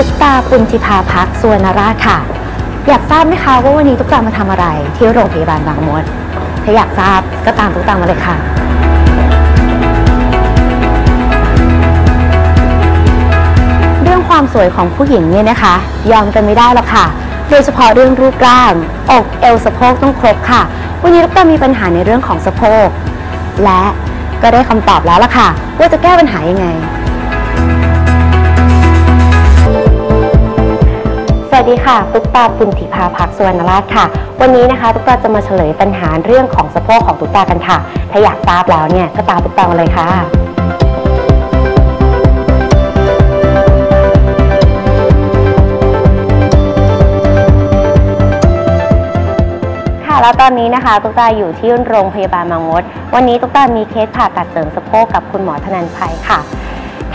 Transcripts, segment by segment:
ตุ๊กตาปุณธิภาพักสุวรรณราชค่ะ อยากทราบไหมคะว่าวันนี้ตุ๊กตามาทำอะไร ที่โรงพยาบาลบางมด ถ้าอยากทราบก็ตามตุ๊กตามาเลยค่ะเรื่องความสวยของผู้หญิงเนี่ยนะคะ ยอมกันไม่ได้หรอกค่ะ โดยเฉพาะเรื่องรูปร่าง อกเอวสะโพกต้องครบค่ะ วันนี้ตุ๊กตามีปัญหาในเรื่องของสะโพก และก็ได้คำตอบแล้วล่ะค่ะ ว่าจะแก้ปัญหายังไง ดีค่ะ ตุ๊กตาปุณธิภาพักสวรรณราชค่ะ วันนี้นะคะ ตุ๊กตาจะมาเฉลยปัญหาเรื่องของสะโพกของตุ๊กตากันค่ะ ถ้าอยากทราบแล้วเนี่ยก็ตามตุ๊กตามาเลยค่ะ ค่ะ แล้วตอนนี้นะคะ ตุ๊กตาอยู่ที่โรงพยาบาลบางด วันนี้ตุ๊กตามีเคสผ่าตัดเสริมสะโพกกับคุณหมอธนันชัยค่ะ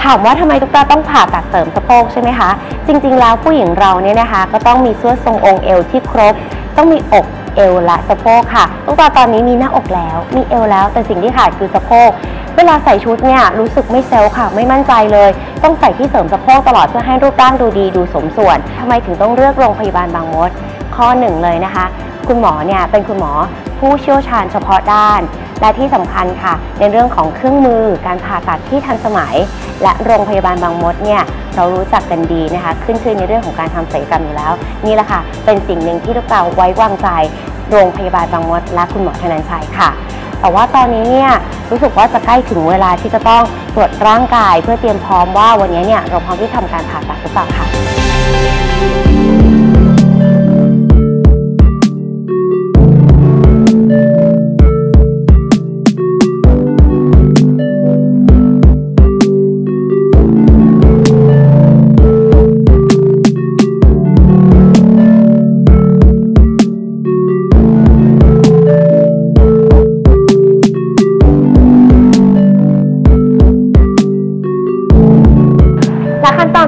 ถามว่าทำไมตุ๊กตาต้องผ่าตัดเสริมสะโพกใช่ไหมคะ จริง ๆ แล้วผู้หญิงเราเนี่ยนะคะ ก็ต้องมีส่วนทรงองค์เอวที่ครบ ต้องมีอกเอวและสะโพกค่ะตุ๊กตาตอนนี้มีหน้าอกแล้ว มีเอวแล้ว แต่สิ่งที่ขาดคือสะโพก เวลาใส่ชุดเนี่ยรู้สึกไม่เซลล์ค่ะ ไม่มั่นใจเลย ต้องใส่ที่เสริมสะโพกตลอดเพื่อให้รูปร่างดูดีดูสมส่วนทำไมถึงต้องเลือกโรงพยาบาลบางมด ข้อหนึ่งเลยนะคะ คุณหมอเนี่ยเป็นคุณหมอผู้เชี่ยวชาญเฉพาะด้าน และที่สำคัญค่ะ ในเรื่องของเครื่องมือการผ่าตัดที่ทันสมัย และโรงพยาบาลบางมดเนี่ยเรารู้จักกันดีนะคะ ขึ้นชื่อในเรื่องของการทำศัลยกรรมอยู่แล้ว นี่แหละค่ะ เป็นสิ่งหนึ่งที่ลูกเราไว้วางใจ โรงพยาบาลบางมด และคุณหมอธนันชัยค่ะ แต่ว่าตอนนี้เนี่ยรู้สึกว่าจะใกล้ถึงเวลาที่จะต้องตรวจร่างกาย เพื่อเตรียมพร้อมว่าวันนี้เนี่ยเราพร้อมที่ทำการผ่าตัดหรือเปล่าค่ะ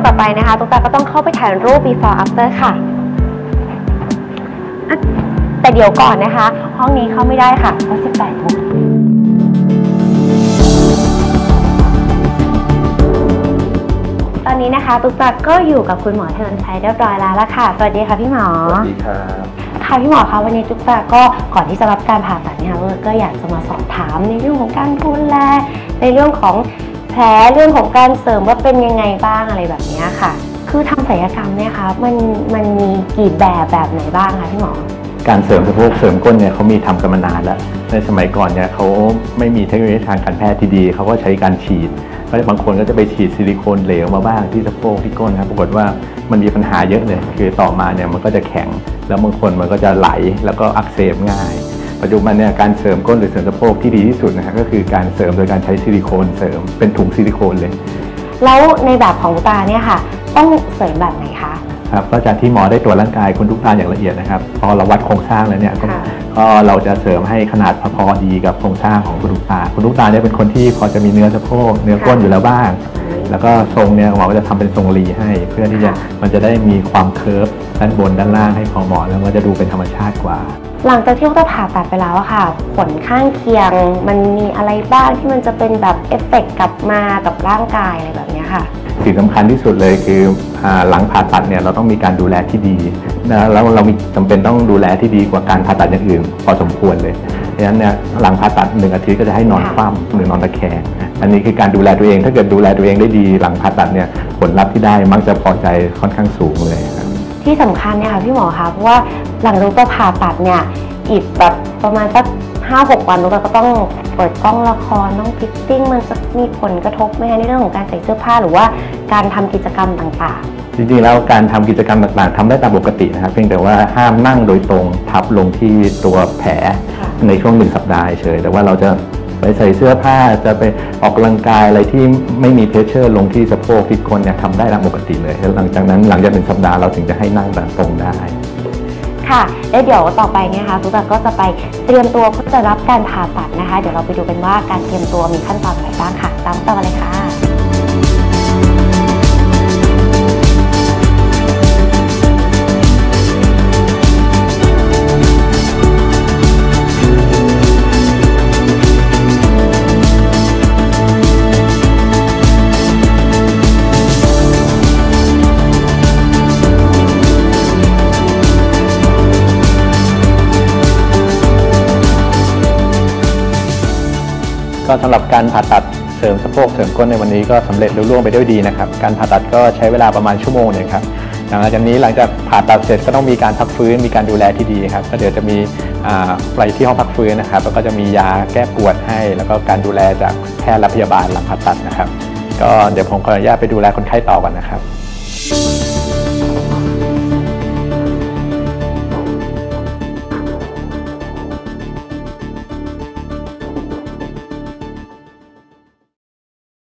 ตอนต่อไปนะคะตุ๊กตาก็ต้องเข้าไปถ่ายรูป before after ค่ะอะแต่เดี๋ยวก่อนนะคะ ห้องนี้เข้าไม่ได้ค่ะเพราะ18โมงตอนนี้นะคะตุ๊กตาก็อยู่กับคุณหมอเทินชัยเรียบร้อยแล้วละค่ะ สวัสดีค่ะพี่หมอ สวัสดีครับค่ะพี่หมอคะวันนี้ตุ๊กตาก็ก่อนที่จะรับการผ่าตัดเนี่ยก็อยากจะมาสอบถามในเรื่องของการดูแลในเรื่องของ แผลเรื่องของการเสริมว่าเป็นยังไงบ้างอะไรแบบนี้ค่ะ คือทำศัลยกรรมเนี่ยคะมันมันมีกี่แบบแบบไหนบ้างคะพี่หมอการเสริมสะโพกเสริมก้นเนี่ยเขามีทำกันมานานแล้ว ในสมัยก่อนเนี่ยเขาไม่มีเทคโนโลยีทางการแพทย์ที่ดีเขาก็ใช้การฉีดก็บางคนก็จะไปฉีดซิลิโคนเหลวมาบ้างที่สะโพกที่ก้นครับปรากฏว่ามันมีปัญหาเยอะเลย คือต่อมาเนี่ยมันก็จะแข็ง แล้วบางคนมันก็จะไหลแล้วก็อักเสบง่าย ปัจจุบันเนี่ยการเสริมก้นหรือเสริมสะโพกที่ดีที่สุดนะฮะก็คือการเสริมโดยการใช้ซิลิโคนเสริมเป็นถุงซิลิโคนเลยแล้วในแบบของตุ๊กตาเนี่ยค่ะ ต้องเสริมแบบไหนคะครับก็จากที่หมอได้ตรวจร่างกายคุณตุ๊กตาอย่างละเอียดนะครับ พอเราวัดโครงสร้างแล้วเนี่ยก็ค่ะก็เราจะเสริมให้ขนาดพอๆดีกับโครงสร้างของคุณตุ๊กตาคุณตุ๊กตาเนี่ยเป็นคนที่พอจะมีเนื้อสะโพกเนื้อก้นอยู่แล้วบ้าง แล้วก็ทรงเนี่ยหมอก็จะทำเป็นทรงรีให้ เพื่อที่จะมันจะได้มีความ curveด้านบนด้านล่างให้พอเหมาะแล้วมันจะดูเป็นธรรมชาติกว่า หลังจากที่ตุ๊กตาผ่าตัดไปแล้วอะค่ะ ผลข้างเคียงมันมีอะไรบ้างที่มันจะเป็นแบบเอฟเฟกต์กลับมากับร่างกายอะไรแบบเนี้ยค่ะ สิ่งสำคัญที่สุดเลยคืออ่าหลังผ่าตัดเนี่ยเราต้องมีการดูแลที่ดีนะแล้วเรามีจำเป็นต้องดูแลที่ดีกว่าการผ่าตัดอย่างอื่น พอสมควรเลยดังนั้นเนี่ยหลังผ่าตัดหนึ่งอาทิตย์ก็จะให้นอนค่ะคว่ำหรือนอนตะแคงอันนี้คือการดูแลตัวเองถ้าเกิดดูแลตัวเองได้ดี หลังผ่าตัดเนี่ยผลลัพธ์ที่ได้มักจะพอใจค่อนข้างสูงเลยครับที่สำคัญเนี่ยค่ะพี่หมอคะเพราะว่าหลังลูกตาผ่าตัดเนี่ยอีกแบบประมาณสัก ห้าหกวันลูกตาก็ต้องเปิดกล้องละครต้องฟิตติ้งมันจะมีผลกระทบไหมคะในเรื่องของการใส่เสื้อผ้าหรือว่าการทำกิจกรรมต่างจริงๆแล้วการทำกิจกรรมต่างๆทำได้ตามปกตินะครับ เพียงแต่ว่าห้ามนั่งโดยตรงทับลงที่ตัวแผลค่ะในช่วงหนึ่งสัปดาห์เฉยแต่ว่าเราจะไปใส่เสื้อผ้าจะไปออกกำลังกายอะไรที่ไม่มีเพรสเชอร์ลงที่สะโพกที่คนเนี่ยทำได้ตามปกติเลยแล้วหลังจากนั้นหลังจากหนึ่งสัปดาห์เราถึงจะให้นั่งแบบตรงได้ๆ ค่ะ แล้วเดี๋ยวต่อไปเนี่ยนะคะทุกตาก็จะไปเตรียมตัวเพื่อจะรับการผ่าตัดนะคะ เดี๋ยวเราไปดูกันว่าการเตรียมตัวมีขั้นตอนอะไรบ้างค่ะ ตามต่อมาเลยค่ะ ก็สำหรับการผ่าตัดเสริมสะโพกเสริมก้นในวันนี้ก็สำเร็จลุล่วงไปด้วยดีนะครับ การผ่าตัดก็ใช้เวลาประมาณชั่วโมงหนึงครับหลังจากนี้หลังจากผ่าตัดเสร็จก็ต้องมีการพักฟื้นมีการดูแลที่ดีครับก็เดี๋ยวจะมีอ่าไปที่ห้องพักฟื้นนะครับแล้วก็จะมียาแก้ปวดให้ แล้วก็การดูแลจากแพทย์และพยาบาลหลังผ่าตัดนะครับ ก็เดี๋ยวผมขออนุญาตไปดูแลคนไข้ต่อก่อนนะครับ